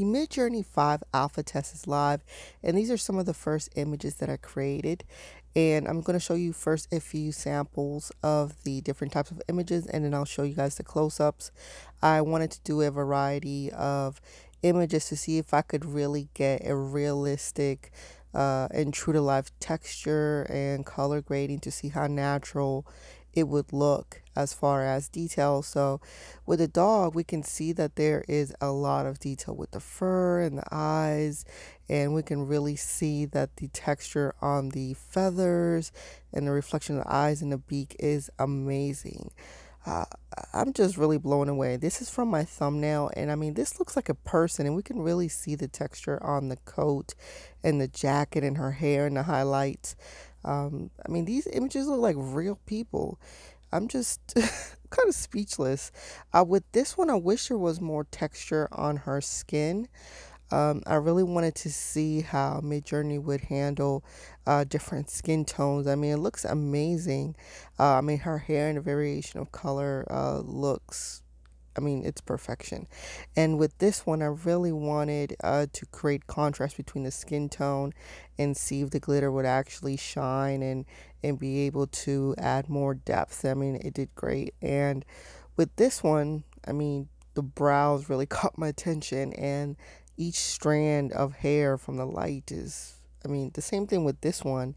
The Midjourney 5 alpha test is live, and these are some of the first images that I created. And I'm going to show you first a few samples of the different types of images, and then I'll show you guys the close-ups. I wanted to do a variety of images to see if I could really get a realistic uh, and true to life texture and color grading to see how natural it would look as far as detail. So with the dog, we can see that there is a lot of detail with the fur and the eyes, and we can really see that the texture on the feathers and the reflection of the eyes and the beak is amazing. Uh, I'm just really blown away. This is from my thumbnail, and I mean, this looks like a person, and we can really see the texture on the coat and the jacket and her hair and the highlights. Um, I mean, these images look like real people. I'm just kind of speechless. Uh, with this one, I wish there was more texture on her skin. Um, I really wanted to see how Midjourney would handle uh, different skin tones. I mean, it looks amazing. Uh, I mean, her hair and the variation of color uh, looks I mean, it's perfection. And with this one, I really wanted uh, to create contrast between the skin tone and see if the glitter would actually shine and, and be able to add more depth. I mean, it did great. And with this one, I mean, the brows really caught my attention and each strand of hair from the light is, I mean, the same thing with this one.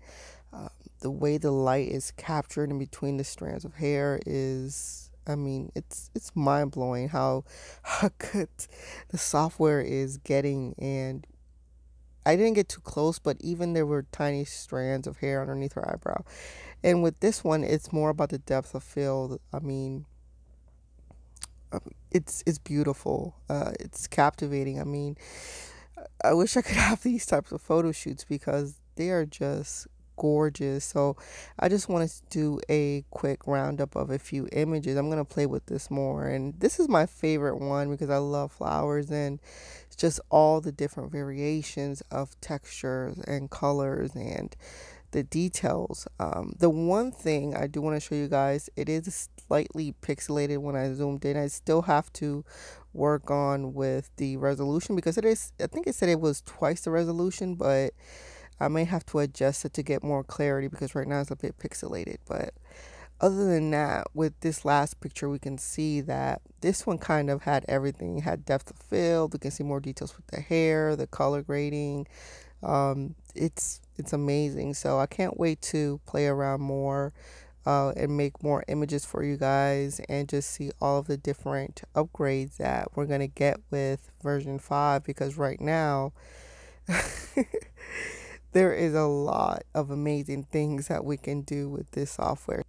Uh, the way the light is captured in between the strands of hair is I mean, it's it's mind blowing how how good the software is getting, and I didn't get too close, but even there were tiny strands of hair underneath her eyebrow. And with this one, it's more about the depth of field. I mean, it's it's beautiful. Uh, it's captivating. I mean, I wish I could have these types of photo shoots because they are just gorgeous. So I just wanted to do a quick roundup of a few images. I'm going to play with this more. And this is my favorite one because I love flowers and just all the different variations of textures and colors and the details. Um, the one thing I do want to show you guys, it is slightly pixelated when I zoomed in. I still have to work on with the resolution because it is, I think it said it was twice the resolution, but I may have to adjust it to get more clarity because right now it's a bit pixelated. But other than that, with this last picture, we can see that this one kind of had everything. It had depth of field. We can see more details with the hair, the color grading. Um, it's it's amazing. So I can't wait to play around more. Uh, and make more images for you guys and just see all of the different upgrades that we're going to get with version 5 because right now there is a lot of amazing things that we can do with this software.